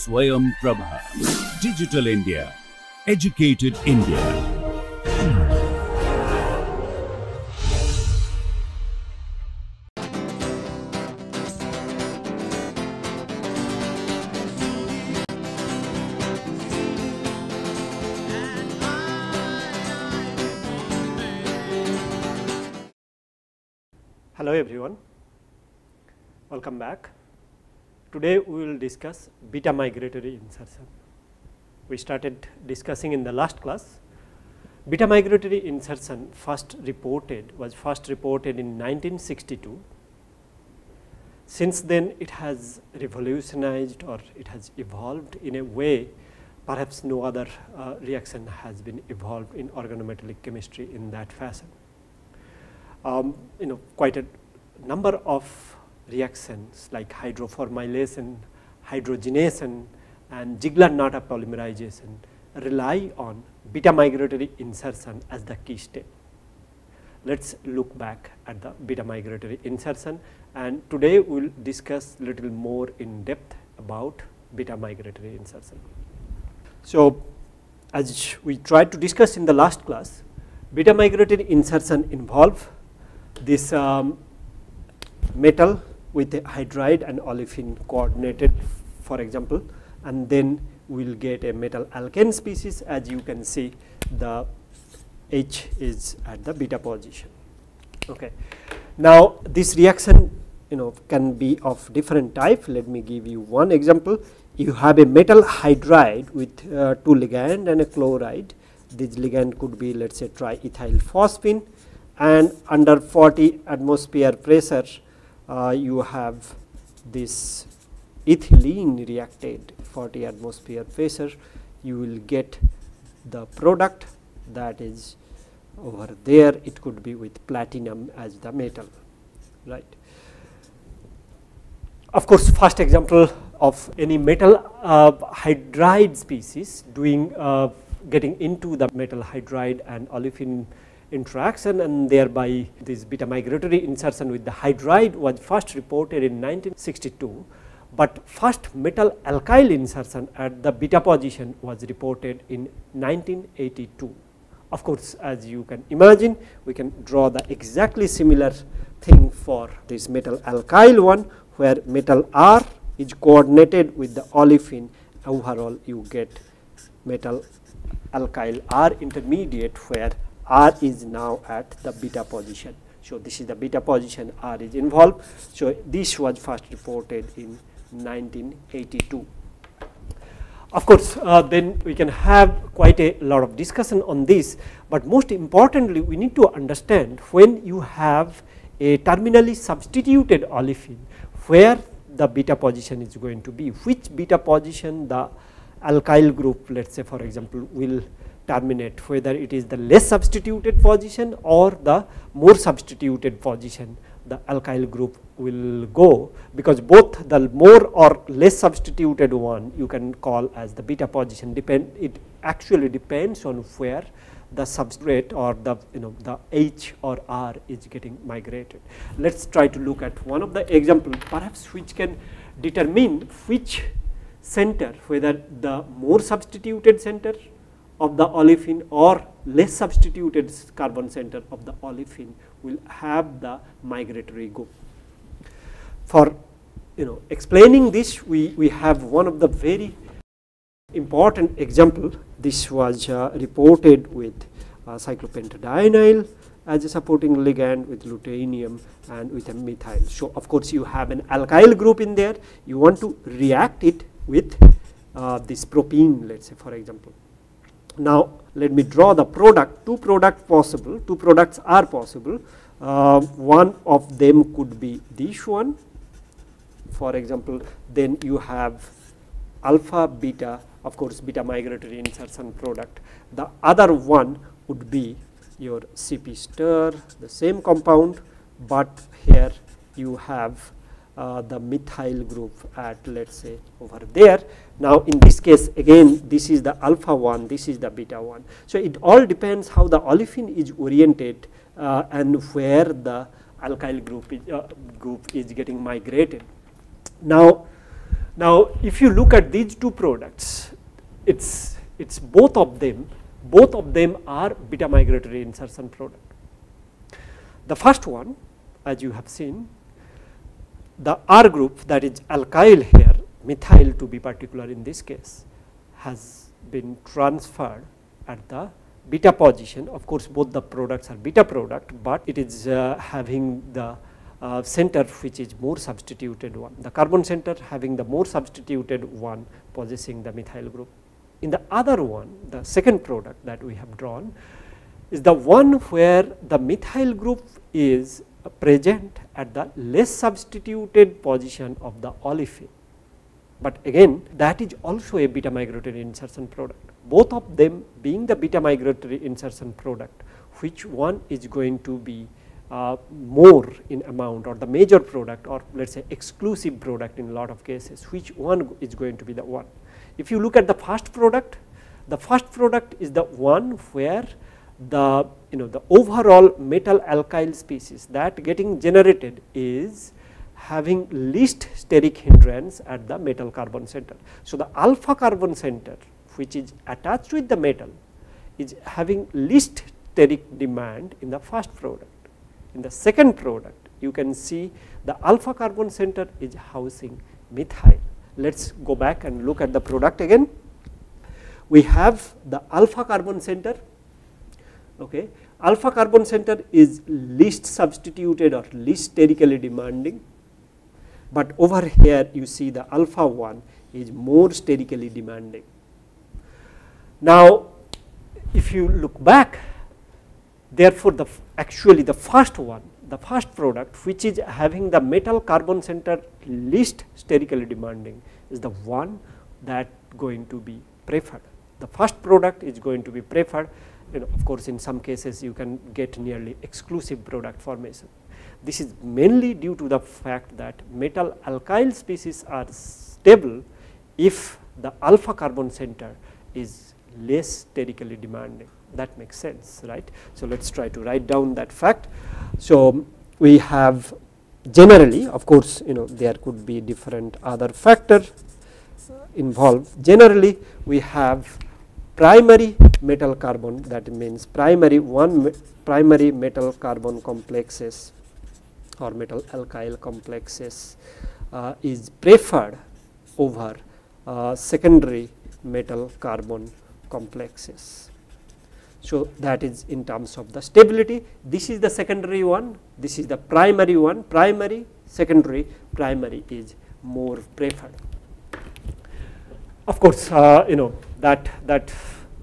Swayam Prabha. Digital India. Educated India. Hello everyone, welcome back. Today we will discuss beta migratory insertion. We started discussing in the last class. Beta migratory insertion first reported was first reported in 1962. Since then it has revolutionized or it has evolved in a way perhaps no other uh, reaction has been evolved in organometallic chemistry in that fashion um, you know quite a number of reactions like hydroformylation, hydrogenation and Ziegler-Natta polymerization rely on beta migratory insertion as the key step. Let us look back at the beta migratory insertion and today we will discuss little more in depth about beta migratory insertion. So, as we tried to discuss in the last class, beta migratory insertion involve this um, metal with a hydride and olefin coordinated for example and then we will get a metal alkane species. As you can see the H is at the beta position. Okay. Now, this reaction you know can be of different type. Let me give you one example. You have a metal hydride with uh, two ligand and a chloride. This ligand could be let us say triethyl phosphine. And under 40 atmosphere pressure you have this ethylene reacted 40 atmosphere pressure you will get the product that is over there it could be with platinum as the metal right. Of course, first example of any metal uh, hydride species doing uh, getting into the metal hydride and olefin interaction and thereby this beta migratory insertion with the hydride was first reported in 1962, but first metal alkyl insertion at the beta position was reported in 1982. Of course, as you can imagine we can draw the exactly similar thing for this metal alkyl one where metal R is coordinated with the olefin overall you get metal alkyl R intermediate where R is now at the beta position. So, this is the beta position R is involved. So, this was first reported in 1982. Of course, uh, then we can have quite a lot of discussion on this, but most importantly we need to understand when you have a terminally substituted olefin where the beta position is going to be, which beta position the alkyl group let us say for example will terminate whether it is the less substituted position or the more substituted position the alkyl group will go because both the more or less substituted one you can call as the beta position depend it actually depends on where the substrate or the you know the H or R is getting migrated. Let us try to look at one of the example perhaps which can determine which center whether the more substituted center of the olefin or less substituted carbon center of the olefin will have the migratory go. For you know explaining this we, we have one of the very important example this was uh, reported with uh, cyclopentadienyl as a supporting ligand with lutetium and with a methyl. So, of course, you have an alkyl group in there you want to react it with uh, this propene let us say for example. Now, let me draw the product, two product possible, two products are possible. Uh, one of them could be this one, for example, then you have alpha beta, of course, beta migratory insertion product. The other one would be your Cp star, the same compound, but here you have uh, the methyl group at let us say over there. Now, in this case again this is the alpha one, this is the beta one. So, it all depends how the olefin is oriented uh, and where the alkyl group is, uh, group is getting migrated. Now, Now, if you look at these two products, it's, it's both of them, both of them are beta migratory insertion product. The first one, as you have seen, the R group that is alkyl here, methyl to be particular in this case, has been transferred at the beta position. Of course, both the products are beta product, but it is uh, having the uh, center which is more substituted one. The carbon center having the more substituted one possessing the methyl group. In the other one, the second product that we have drawn is the one where the methyl group is present at the less substituted position of the olefin. But again that is also a beta migratory insertion product. Both of them being the beta migratory insertion product, which one is going to be uh, more in amount or the major product or let us say exclusive product in a lot of cases, which one is going to be the one. If you look at the first product, the first product is the one where the you know the overall metal alkyl species that getting generated is having least steric hindrance at the metal carbon center. So, the alpha carbon center which is attached with the metal is having least steric demand in the first product. In the second product you can see the alpha carbon center is housing methyl. Let us go back and look at the product again. We have the alpha carbon center okay. Alpha carbon center is least substituted or least sterically demanding, but over here you see the alpha one is more sterically demanding. Now, if you look back therefore, the actually the first one the first product which is having the metal carbon center least sterically demanding is the one that going to be preferred. The first product is going to be preferred you know of course in some cases you can get nearly exclusive product formation. This is mainly due to the fact that metal alkyl species are stable if the alpha carbon center is less sterically demanding that makes sense right. So, let us try to write down that fact. So, we have generally of course, you know there could be different other factor involved generally we have primary metal carbon that means primary one primary metal carbon complexes or metal alkyl complexes uh, is preferred over uh, secondary metal carbon complexes. So, that is in terms of the stability this is the secondary one this is the primary one primary secondary primary is more preferred. Of course, uh, you know that that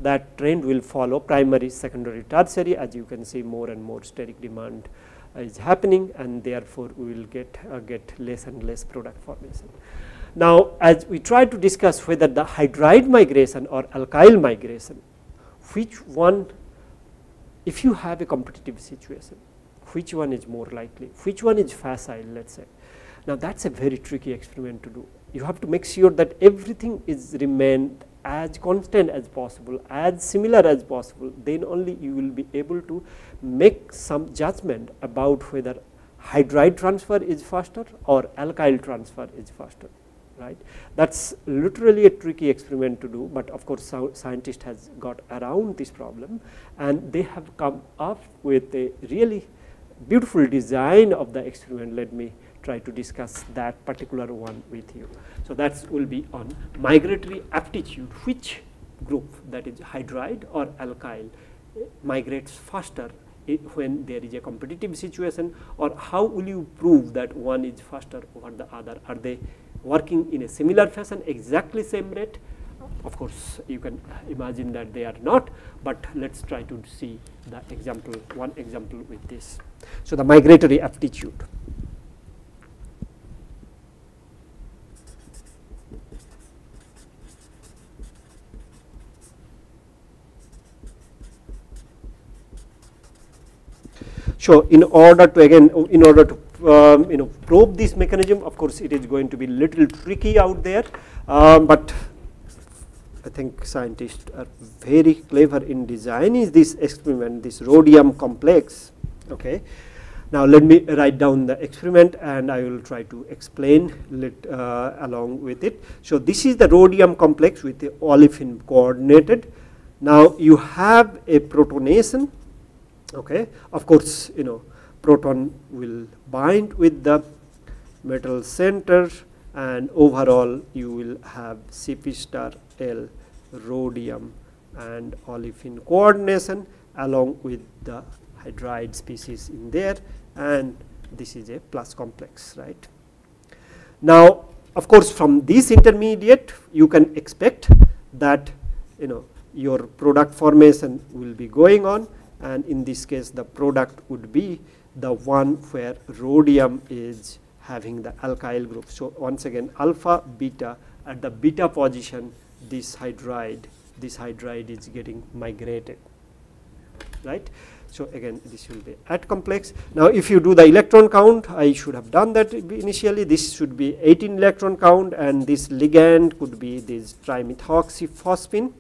that trend will follow primary, secondary, tertiary as you can see more and more steric demand is happening and therefore, we will get uh, get less and less product formation. Now, as we try to discuss whether the hydride migration or alkyl migration, which one if you have a competitive situation, which one is more likely, which one is facile let us say. Now, that is a very tricky experiment to do. You have to make sure that everything is remained as constant as possible, as similar as possible, then only you will be able to make some judgment about whether hydride transfer is faster or alkyl transfer is faster right. That is literally a tricky experiment to do, but of course, scientist has got around this problem and they have come up with a really beautiful design of the experiment. Let me try to discuss that particular one with you. So, that will be on migratory aptitude. Which group that is hydride or alkyl migrates faster when there is a competitive situation? Or how will you prove that one is faster over the other? Are they working in a similar fashion exactly same rate? Of course you can imagine that they are not but let us try to see the example one example with this. So the migratory aptitude So, in order to again in order to um, you know probe this mechanism of course, it is going to be little tricky out there, um, but I think scientists are very clever in designing this experiment this rhodium complex. Okay. Now, let me write down the experiment and I will try to explain it uh, along with it. So, this is the rhodium complex with the olefin coordinated. Now, you have a protonation, okay. of course, you know proton will bind with the metal center and overall you will have Cp star L rhodium and olefin coordination along with the hydride species in there and this is a plus complex right. Now of course from this intermediate you can expect that you know your product formation will be going on and in this case the product would be the one where rhodium is having the alkyl group. So once again alpha beta at the beta position this hydride this hydride is getting migrated right. So, again this will be at complex. Now, if you do the electron count I should have done that initially this should be 18 electron count and this ligand could be this trimethoxyphosphine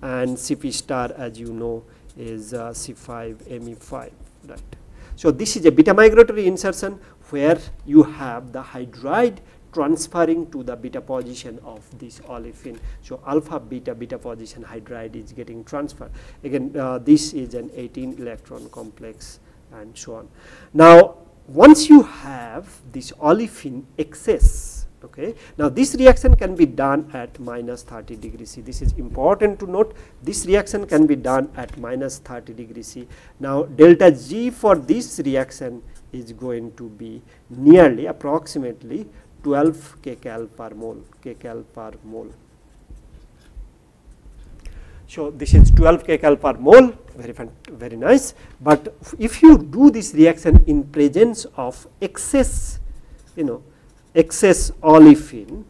and Cp star as you know is uh, C5Me5 right. So, this is a beta migratory insertion where you have the hydride transferring to the beta position of this olefin. So, alpha beta beta position hydride is getting transferred again uh, this is an 18 electron complex and so on. Now, once you have this olefin excess okay. Now, this reaction can be done at minus 30 degree C this is important to note this reaction can be done at minus 30 degree C. Now, delta G for this reaction is going to be nearly approximately 12 kcal per mole kcal per mole. So, this is 12 kcal per mole very very nice, but if you do this reaction in presence of excess you know excess olefin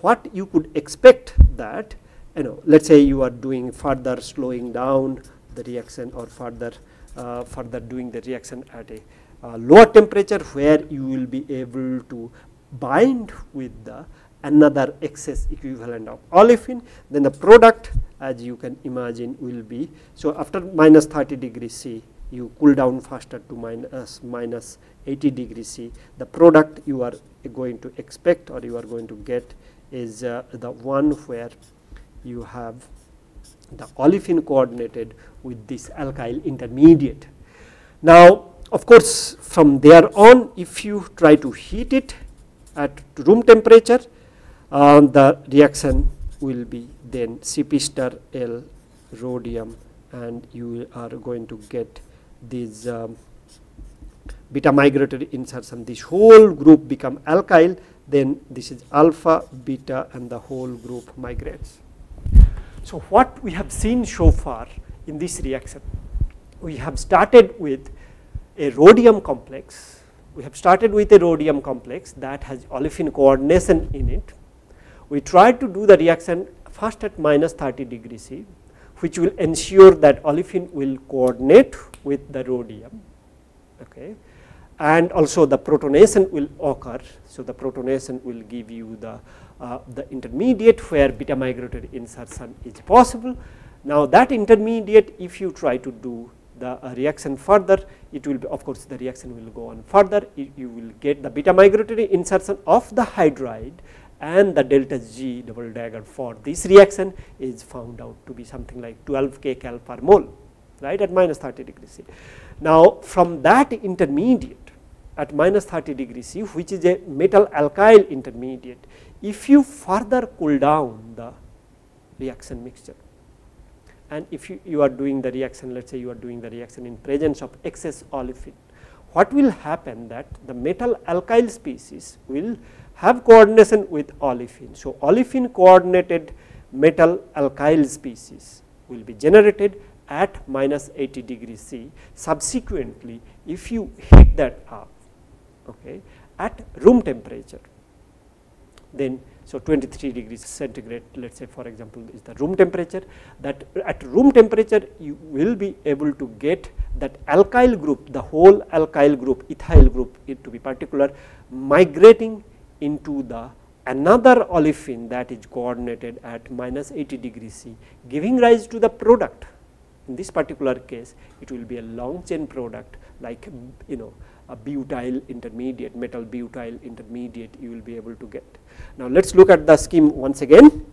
what you could expect that you know let us say you are doing further slowing down the reaction or further uh, further doing the reaction at a uh, lower temperature where you will be able to bind with the another excess equivalent of olefin then the product as you can imagine will be. So, after minus 30 degree C you cool down faster to minus minus 80 degree C the product you are going to expect or you are going to get is uh, the one where you have the olefin coordinated with this alkyl intermediate. Now, of course, from there on if you try to heat it at room temperature uh, the reaction will be then Cp star L rhodium and you are going to get these um, beta migratory insertion this whole group become alkyl then this is alpha beta and the whole group migrates. So, what we have seen so far in this reaction we have started with a rhodium complex we have started with a rhodium complex that has olefin coordination in it. We tried to do the reaction first at minus 30 degree C which will ensure that olefin will coordinate with the rhodium okay. and also the protonation will occur. So, the protonation will give you the, uh, the intermediate where beta migratory insertion is possible. Now, that intermediate if you try to do the uh, reaction further it will be of course the reaction will go on further you, you will get the beta migratory insertion of the hydride and the delta G double dagger for this reaction is found out to be something like 12 kcal per mole right at minus 30 degree C. Now, from that intermediate at minus 30 degree C which is a metal alkyl intermediate if you further cool down the reaction mixture and if you, you are doing the reaction let us say you are doing the reaction in presence of excess olefin what will happen that the metal alkyl species will have coordination with olefin. So, olefin coordinated metal alkyl species will be generated at minus 80 degree C. Subsequently, if you heat that up okay, at room temperature, then so, 23 degrees centigrade let us say for example is the room temperature that at room temperature you will be able to get that alkyl group the whole alkyl group ethyl group to be particular migrating into the another olefin that is coordinated at minus 80 degree C giving rise to the product in this particular case it will be a long chain product like you know a butyl intermediate metal butyl intermediate you will be able to get. Now, let us look at the scheme once again.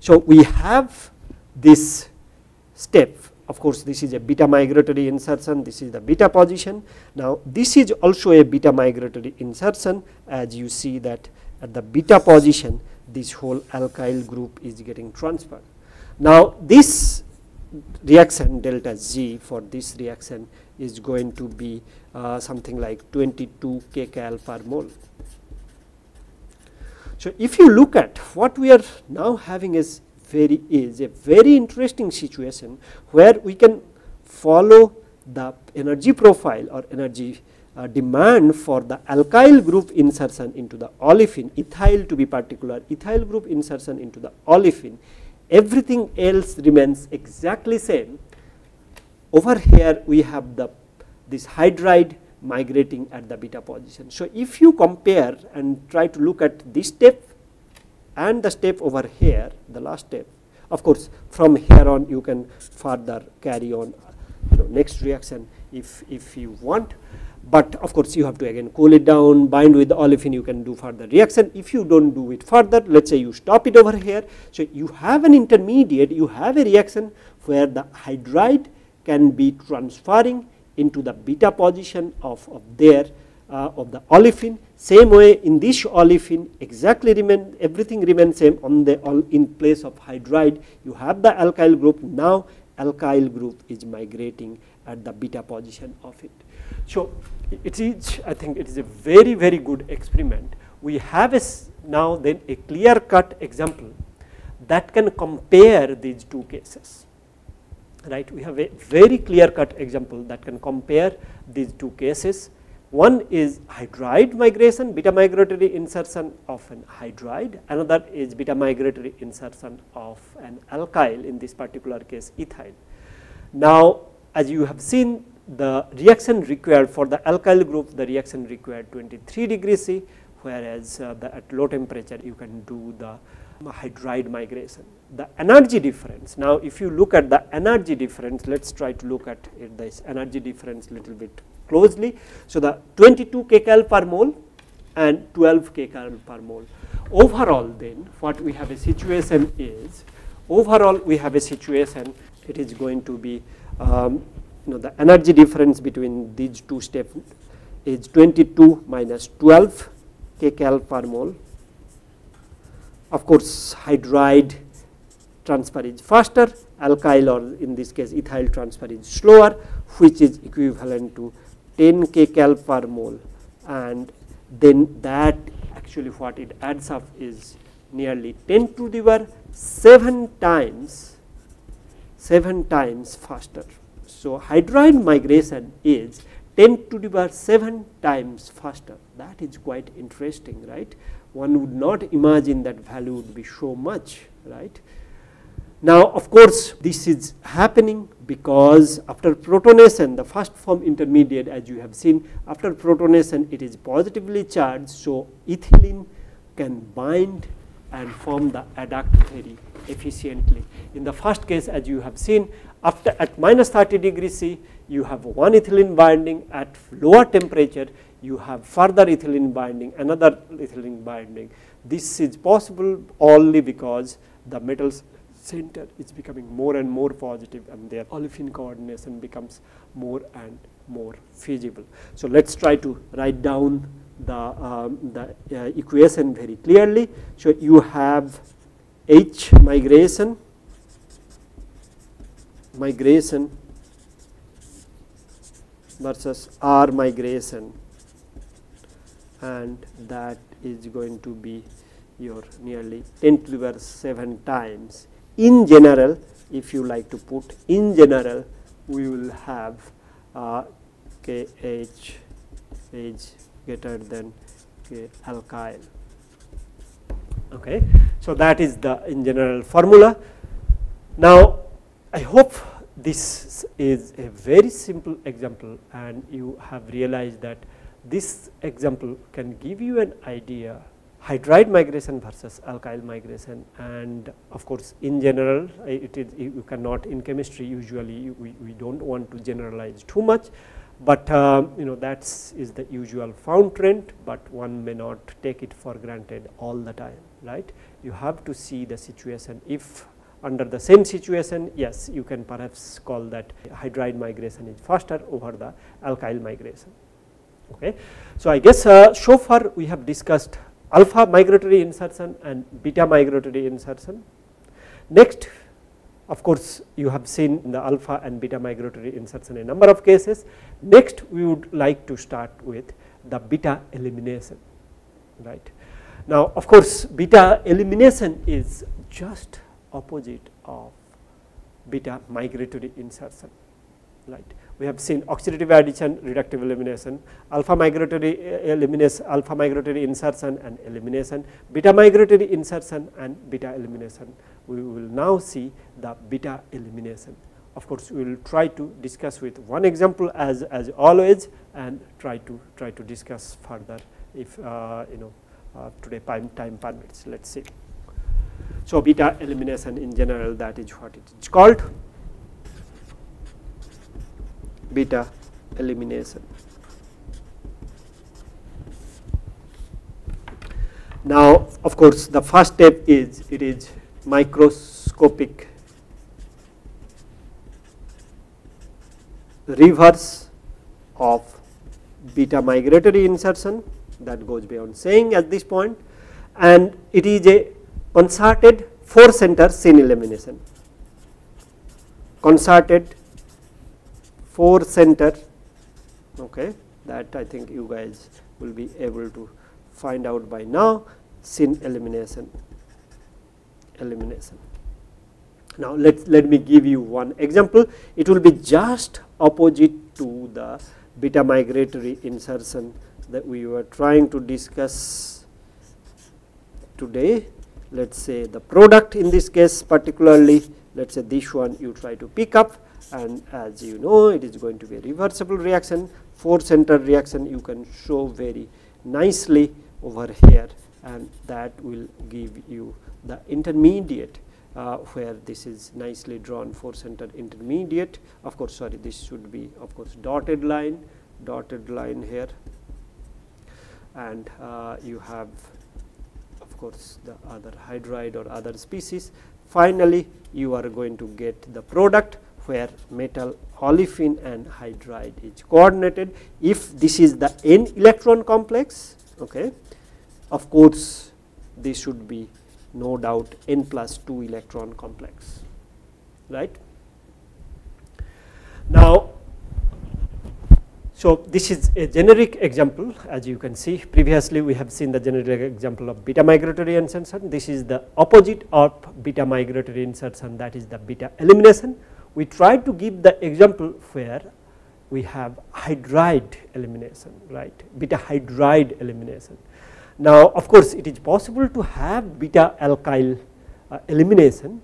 So, we have this step of course, this is a beta migratory insertion, this is the beta position. Now, this is also a beta migratory insertion as you see that at the beta position this whole alkyl group is getting transferred. Now, this reaction delta G for this reaction is going to be uh, something like 22 kcal per mole. So, if you look at what we are now having is very is a very interesting situation where we can follow the energy profile or energy uh, demand for the alkyl group insertion into the olefin ethyl to be particular ethyl group insertion into the olefin everything else remains exactly same over here we have the this hydride migrating at the beta position. So, if you compare and try to look at this step and the step over here the last step of course, from here on you can further carry on you know, next reaction if, if you want, but of course, you have to again cool it down bind with the olefin you can do further reaction. If you do not do it further let us say you stop it over here. So, you have an intermediate you have a reaction where the hydride can be transferring into the beta position of, of there uh, of the olefin. Same way in this olefin exactly remain everything remains same on the all in place of hydride you have the alkyl group now alkyl group is migrating at the beta position of it. So, it is I think it is a very very good experiment. We have a now then a clear cut example that can compare these two cases right. We have a very clear cut example that can compare these two cases one is hydride migration, beta migratory insertion of an hydride, another is beta migratory insertion of an alkyl in this particular case ethyl. Now, as you have seen the reaction required for the alkyl group the reaction required 23 degree C whereas uh, at low temperature you can do the hydride migration. The energy difference now if you look at the energy difference let us try to look at this energy difference little bit closely. So, the 22 kcal per mole and 12 kcal per mole. Overall then what we have a situation is overall we have a situation it is going to be um, you know the energy difference between these two steps is 22 minus 12 kcal per mole. Of course, hydride transfer is faster, alkyl or in this case ethyl transfer is slower which is equivalent to 10 kcal per mole and then that actually what it adds up is nearly 10 to the power 7 times 7 times faster. So, hydride migration is 10 to the power 7 times faster that is quite interesting right one would not imagine that value would be so much right. Now, of course, this is happening because after protonation the first form intermediate as you have seen after protonation it is positively charged. So, ethylene can bind and form the adduct very efficiently. In the first case as you have seen after at minus 30 degrees C you have one ethylene binding at lower temperature you have further ethylene binding another ethylene binding. This is possible only because the metals center is becoming more and more positive and their olefin coordination becomes more and more feasible. So, let us try to write down the, um, the uh, equation very clearly. So, you have H migration migration versus R migration and that is going to be your nearly 10 to the power 7 times in general if you like to put in general we will have uh, KH is greater than K alkyl. Okay. So, that is the in general formula. Now, I hope this is a very simple example and you have realized that this example can give you an idea hydride migration versus alkyl migration and of course in general it is you cannot in chemistry usually we, we do not want to generalize too much but uh, you know that is the usual found trend, but one may not take it for granted all the time right. You have to see the situation if under the same situation yes you can perhaps call that hydride migration is faster over the alkyl migration. Okay. So, I guess uh, so far we have discussed alpha migratory insertion and beta migratory insertion. Next of course, you have seen the alpha and beta migratory insertion in a number of cases. Next, we would like to start with the beta elimination, right. Now, of course, beta elimination is just opposite of beta migratory insertion, right. We have seen oxidative addition, reductive elimination, alpha migratory uh, elimination, alpha migratory insertion and elimination, beta migratory insertion and beta elimination we will now see the beta elimination. Of course, we will try to discuss with one example as, as always and try to try to discuss further if uh, you know uh, today time, time permits. Let us see. So, beta elimination in general that is what it is called beta elimination. Now, of course, the first step is it is microscopic reverse of beta migratory insertion that goes beyond saying at this point and it is a concerted 4 center syn elimination concerted 4 center okay that I think you guys will be able to find out by now syn elimination elimination. Now, let let me give you one example. It will be just opposite to the beta migratory insertion that we were trying to discuss today. Let us say the product in this case particularly let us say this one you try to pick up and as you know it is going to be a reversible reaction 4 center reaction. You can show very nicely over here. And that will give you the intermediate uh, where this is nicely drawn 4 center intermediate. Of course sorry this should be of course dotted line dotted line here. And uh, you have of course the other hydride or other species. Finally you are going to get the product where metal olefin and hydride is coordinated if this is the n electron complex okay of course this should be no doubt n plus 2 electron complex right. Now, so this is a generic example as you can see previously we have seen the generic example of beta migratory insertion this is the opposite of beta migratory insertion that is the beta elimination. We try to give the example where we have hydride elimination right? Beta hydride elimination. Now, of course, it is possible to have beta alkyl uh, elimination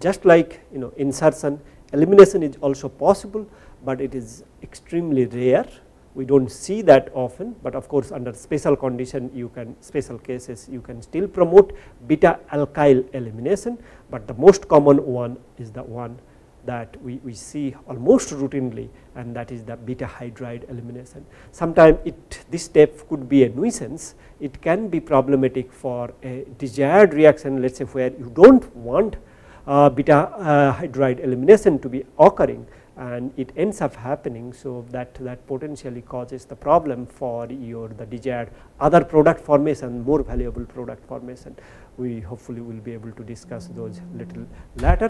just like you know insertion elimination is also possible, but it is extremely rare. We do not see that often, but of course, under special condition you can special cases you can still promote beta alkyl elimination, but the most common one is the one that we, we see almost routinely and that is the beta hydride elimination. Sometimes it this step could be a nuisance, it can be problematic for a desired reaction let us say where you do not want uh, beta uh, hydride elimination to be occurring and it ends up happening. So, that that potentially causes the problem for your the desired other product formation more valuable product formation. We hopefully will be able to discuss those little later.